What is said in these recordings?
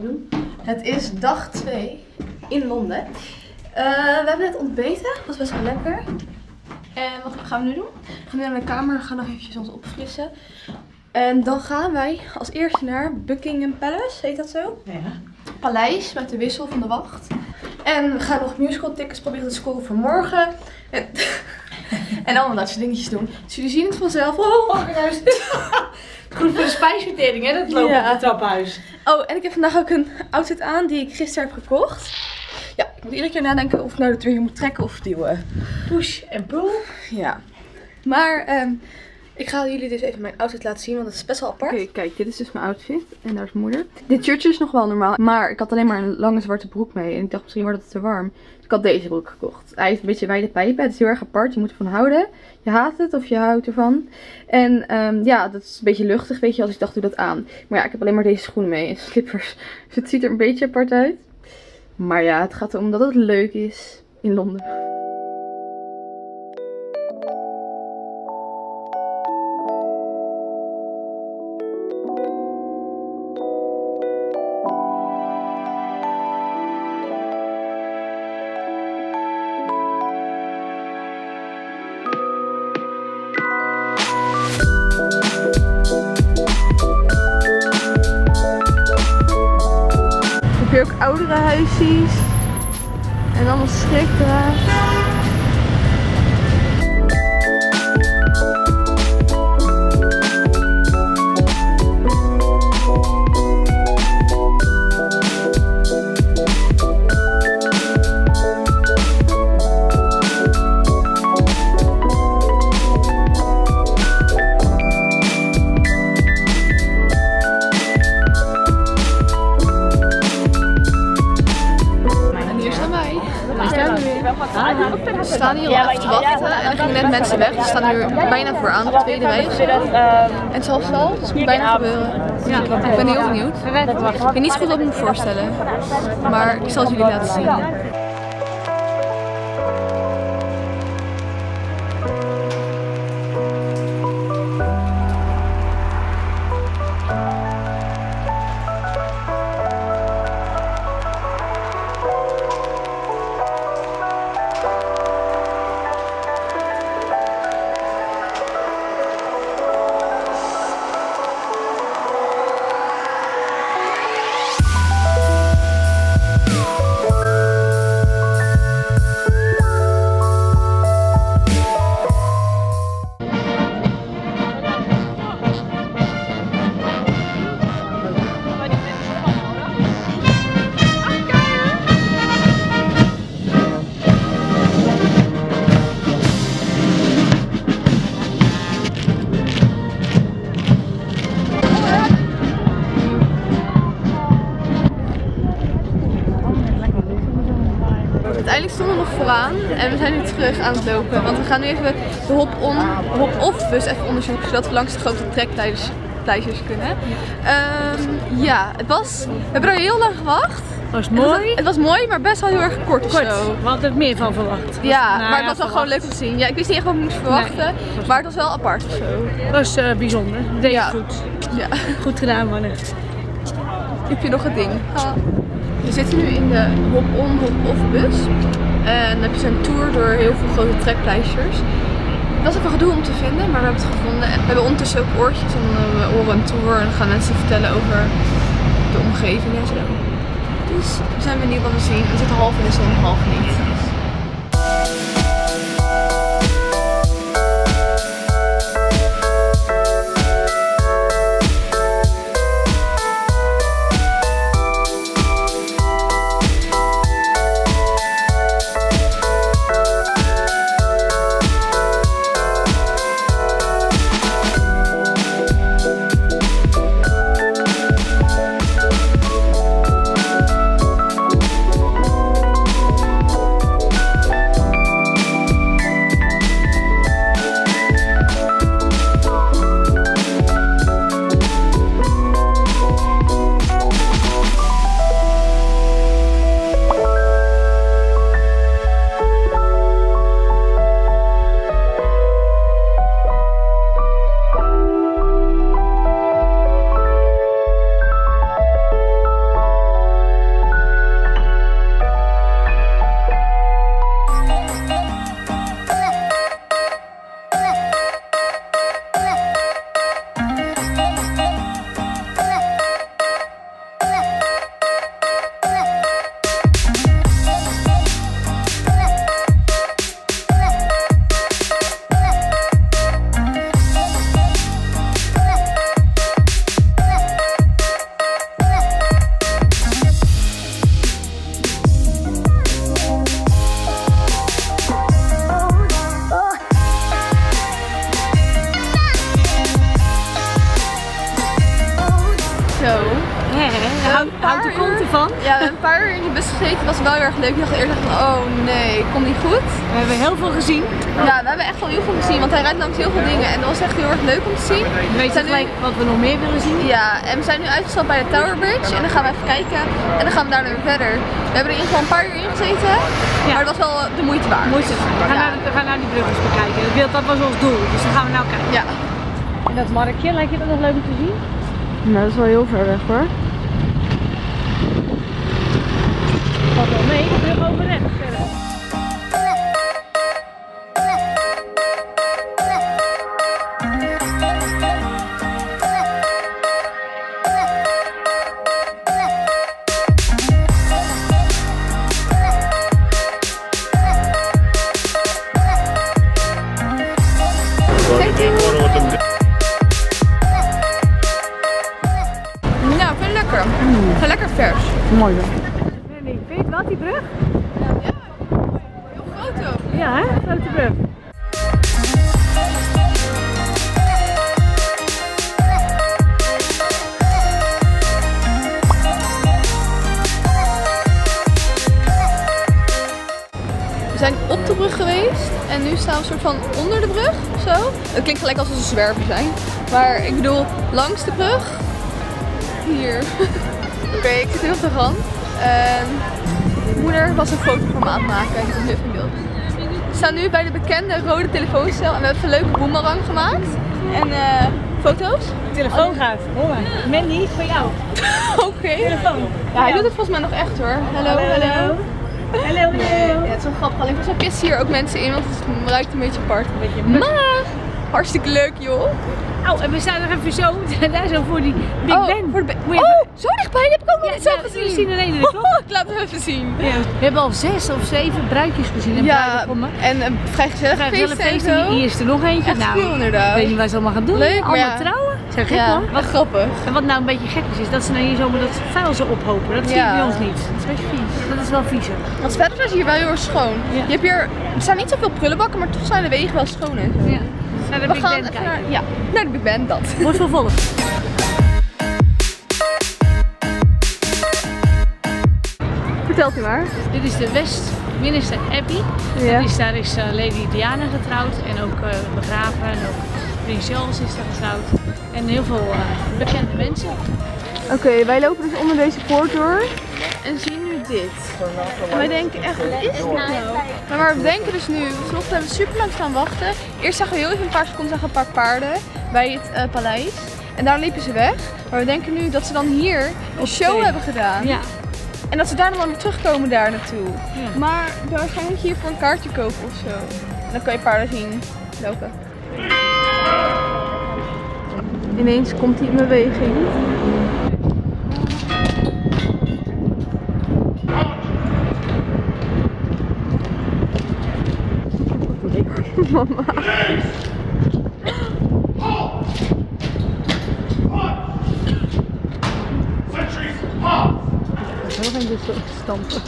doen. Het is dag 2 in Londen. Eh, we hebben net ontbeten, dat was best wel lekker. En wat gaan we nu doen? We gaan nu naar de kamer, we gaan nog eventjes ons opfrissen. En dan gaan wij als eerste naar Buckingham Palace, heet dat zo? Ja. Paleis met de wissel van de wacht. En we gaan nog musical tickets proberen te scoren voor morgen. En, en allemaal dat soort dingetjes doen. Dus jullie zien het vanzelf. Oh, Goed voor de spijsvertering, hè? Dat lopen Ja. op het trappenhuis. Oh, en ik heb vandaag ook een outfit aan die ik gisteren heb gekocht. Ja, ik moet iedere keer nadenken of ik nou de deur moet trekken of duwen. Push en pull. Ja. Maar ehm, ik ga jullie dus even mijn outfit laten zien, want het is best wel apart. Oké, kijk, dit is dus mijn outfit. En daar is moeder. Dit shirtje is nog wel normaal, maar ik had alleen maar een lange zwarte broek mee. En ik dacht misschien wordt het te warm. Dus ik had deze broek gekocht. Hij heeft een beetje wijde pijpen. Het is heel erg apart. Je moet ervan houden. Je haat het of je houdt ervan. En ehm, ja, dat is een beetje luchtig, weet je. Als ik dacht, doe dat aan. Maar ja, ik heb alleen maar deze schoenen mee en slippers. Dus het ziet er een beetje apart uit. Maar ja, het gaat erom dat het leuk is in Londen. Oudere huisjes. En allemaal schrikdraad. We. We staan hier al even te wachten. En er gingen net mensen weg. Ze staan nu bijna vooraan de tweede rij. En het twaalf, dus het moet bijna gebeuren. Ja, ik ben heel benieuwd. Ik weet niet zo goed wat ik moet voorstellen. Maar ik zal het jullie laten zien. Vooraan en we zijn nu terug aan het lopen. Want we gaan nu even de hop-on, hop-off bus even onderzoeken. Zodat we langs de grote trekpleisters kunnen. Ehm, ja, het was, we hebben er heel lang gewacht. Was Het was, mooi. het was mooi, maar best wel heel erg kort Kort. zo. We hadden er meer van verwacht. Ja, Nou maar het was wel gewoon leuk om te zien. Ja, ik wist niet echt wat ik moest verwachten, maar het was wel apart zo. Dat was eh, bijzonder. Deed Ja. goed. Ja. Goed gedaan, mannen. Heb je nog een ding? We zitten nu in de hop-on, hop-off bus. En dan heb je zo'n tour door heel veel grote trekpleisters. Het was even gedoe om te vinden, maar we hebben het gevonden. En we hebben ondertussen ook oortjes en eh, we horen een tour en dan gaan mensen vertellen over de omgeving en zo. Dus we zijn benieuwd wat we zien. We zitten half in de zon, half niet. Grote kont ervan. Ja, we hebben een paar uur in de bus gezeten. Het was wel heel erg leuk. Ik dacht eerst van, oh nee, komt niet goed. We hebben heel veel gezien. Ja, we hebben echt wel heel veel gezien, want hij rijdt langs heel veel dingen en dat was echt heel erg leuk om te zien. We weten gelijk wat we nog meer willen zien. Ja, en we zijn nu uitgestapt bij de Tower Bridge en dan gaan we even kijken en dan gaan we daarna weer verder. We hebben er in ieder geval een paar uur in gezeten, maar het was wel de moeite waard. Moeite waard. We gaan, naar, we gaan naar die bruggen bekijken. Dat was ons doel, dus dan gaan we nou kijken. Ja. En dat marktje, lijkt je dat nog leuk om te zien? Nou, dat is wel heel ver weg hoor. Brug over rechts Heel. Ja, hè? Grote. We zijn op de brug geweest en nu staan we soort van onder de brug of zo. Het klinkt gelijk alsof we zwerver zijn. Maar ik bedoel, langs de brug. Hier. Oké, ik zit hier op de rand. En moeder was een foto voor me aan het maken. Ik heb even in beeld. We staan nu bij de bekende rode telefooncel en we hebben een leuke boemerang gemaakt. En eh, foto's. Telefoon gaat. Hoor maar. Mandy, voor jou. Oké. Telefoon. Ja, hij doet het volgens mij nog echt hoor. Hallo, hallo. Hallo, hallo. Ja, het is wel grappig. Alleen volgens mij pissen hier ook mensen in, want het ruikt een beetje apart. Een beetje. Maar hartstikke leuk joh. Oh, en we staan nog even zo, daar zo voor die Big oh, Ben. Voor de oh, zo dichtbij, heb ik ook nog Ja, niet zo gezien. we zien alleen de klok. Oh, ik laat hem even zien. Ja, we hebben al zes of zeven bruidjes gezien en Ja, en een vrijgezellig feest en feest zo. hier is er nog eentje. Echt nou, inderdaad. Ik weet niet wat ze allemaal gaan doen. Leuk, allemaal ja. trouwen. Zijn gek Ja, man. wat grappig. en wat nou een beetje gek is, is dat ze nou hier zomaar dat vuil zo ophopen. Dat zie je bij ons niet. Dat is een beetje vies. Dat is wel vies. Want verder is hier wel heel erg schoon. Je hebt hier, er staan niet zoveel prullenbakken, maar toch zijn de wegen wel schoon en. Ja. Naar de We Big gaan kijken. naar, ja, naar de Big Ben, dat. Wordt vervolgd. Vertelt u maar. Dit is de Westminster Abbey. Ja. Dat is, daar is eh, Lady Diana getrouwd en ook eh, begraven. En ook Prins Charles is daar getrouwd. En heel veel eh, bekende mensen. Oké, wij lopen dus onder deze poort door en zien dit. En wij denken echt, wat is dit nou? Maar, we denken dus nu, vanochtend hebben we super lang staan wachten. Eerst zagen we heel even een paar seconden zagen een paar paarden bij het eh, paleis. En daar liepen ze weg. Maar we denken nu dat ze dan hier een show hebben gedaan. Ja. En dat ze dan weer terugkomen daar naartoe. Ja. Maar waarschijnlijk moet je hier voor een kaartje kopen of zo. En dan kan je paarden zien lopen. Ineens komt hij in beweging. Mama. Stampen.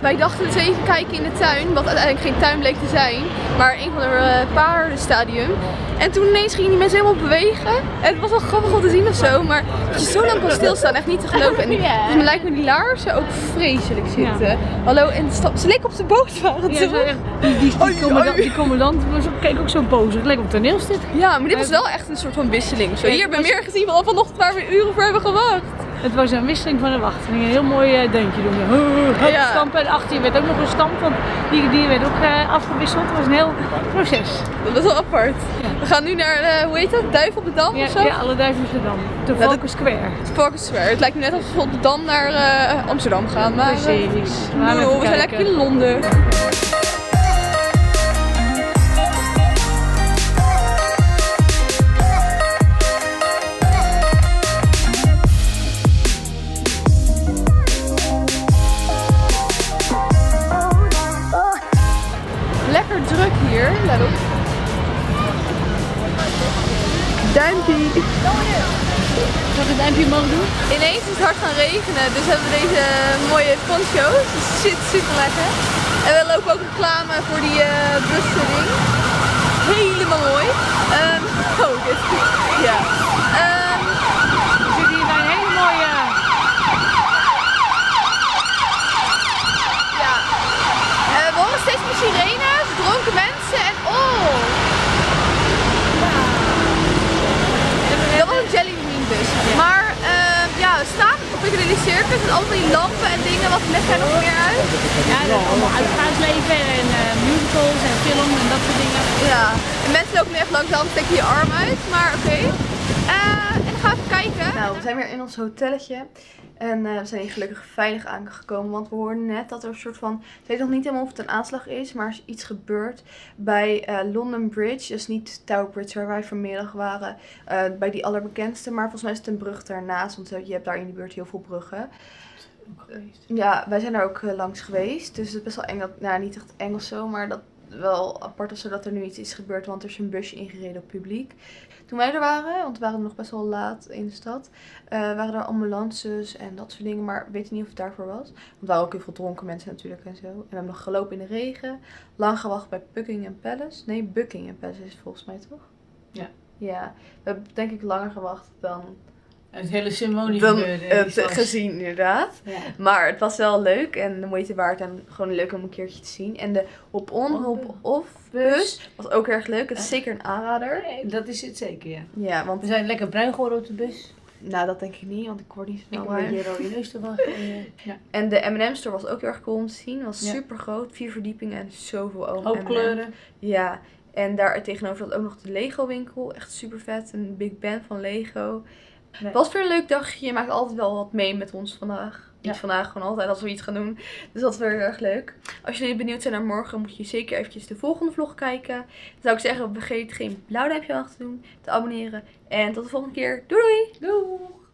Wij dachten dus even kijken in de tuin, wat uiteindelijk geen tuin bleek te zijn, maar een van de uh, paardenstadium. En toen ineens gingen die mensen helemaal bewegen. En het was wel grappig om te zien of zo, maar dat je zo lang kan stilstaan, echt niet te geloven. En die, volgens mij lijkt me die laarzen ook vreselijk zitten. Hallo, en stap, ze leek op de boot waren Ja, echt, die, die, die, commandant, die commandant keek ook zo boos. Het leek op toneelstuk. Ja, maar dit was wel echt een soort van wisseling. Zo, hier hebben we het meer gezien van vanochtend waar we uren voor hebben gewacht. Het was een wisseling van de wacht. Ze gingen een heel mooi eh, deuntje doen. Hup, Ja. Stampen. En achter je werd ook nog een stamp, want die, die werd ook eh, afgewisseld. Het was een heel proces. Dat was wel apart. Ja. We gaan nu naar, eh, hoe heet dat, Duif op de Dam Ja, of zo? ja alle duiven Amsterdam. De dat- Focus Square. Focus Square. Het lijkt me net alsof we op de Dam naar Amsterdam gaan. Maar, Precies. We we zijn lekker in Londen. Lekker druk hier, let op. Duimpie. Zal ik het duimpje doen? Ineens is het hard gaan regenen, dus hebben we deze mooie poncho's. Dus zit super lekker. En we lopen ook reclame voor die eh Brussel ding. Hey, Oh, dit Ja. Um, we zitten hier bij een hele mooie... Ja. Uh, we horen steeds meer sirenes, dronken mensen en... Oh! Ja. Dat was een Jelly Bean bus. Ja. Maar ja, we staan op Piccadilly Circus met allemaal die lampen en dingen. Wat legt er nog meer uit? Ja, dat is allemaal uitgaansleven en uh, musicals en film en dat soort dingen. En mensen lopen nu echt langzaam, steken je arm uit, maar oké. Okay. Uh, en dan gaan we even kijken. Nou, we zijn weer in ons hotelletje. En uh, we zijn hier gelukkig veilig aangekomen. Want we hoorden net dat er een soort van. Ik weet nog niet helemaal of het een aanslag is. Maar er is iets gebeurd bij uh, London Bridge. Dus niet Tower Bridge waar wij vanmiddag waren. Uh, bij die allerbekendste. Maar volgens mij is het een brug daarnaast. Want je hebt daar in de buurt heel veel bruggen. Ja, wij zijn daar ook langs geweest. Dus het is best wel eng. Dat, nou, niet echt eng of zo. Maar dat wel apart of zodat er nu iets is gebeurd. Want er is een busje ingereden op publiek. Toen wij er waren, want we waren nog best wel laat in de stad, uh, waren er ambulances en dat soort dingen. Maar ik weet niet of het daarvoor was. Want er waren ook heel veel dronken mensen natuurlijk en zo. En we hebben nog gelopen in de regen. Lang gewacht bij Buckingham Palace. Nee, Buckingham Palace is volgens mij toch? Ja. Ja, we hebben denk ik langer gewacht dan het hele ceremonie gebeurde. gezien inderdaad. Ja. Maar het was wel leuk en de moeite waard en gewoon leuk om een keertje te zien. En de hop-on, hop-off bus was ook erg leuk. Het is zeker een aanrader. Nee, dat is het zeker, ja. Ja, want we zijn lekker bruin geworden op de bus. Nou, dat denk ik niet, want ik word niet zo Ik een beetje rode neus te wachten. ja. En de M&M store was ook heel erg cool om te zien. Was super groot, vier verdiepingen en zoveel ogen. Hoop kleuren. Ja, en daar tegenover zat ook nog de Lego winkel. Echt super vet. Een Big Ben van Lego. Nee. Was weer een leuk dagje. Je maakt altijd wel wat mee met ons vandaag. Niet vandaag, gewoon altijd als we iets gaan doen. Dus dat is weer heel erg leuk. Als jullie benieuwd zijn naar morgen, moet je zeker eventjes de volgende vlog kijken. Dan zou ik zeggen, vergeet geen blauw duimpje achter te doen, te abonneren. En tot de volgende keer. Doei doei! Doei!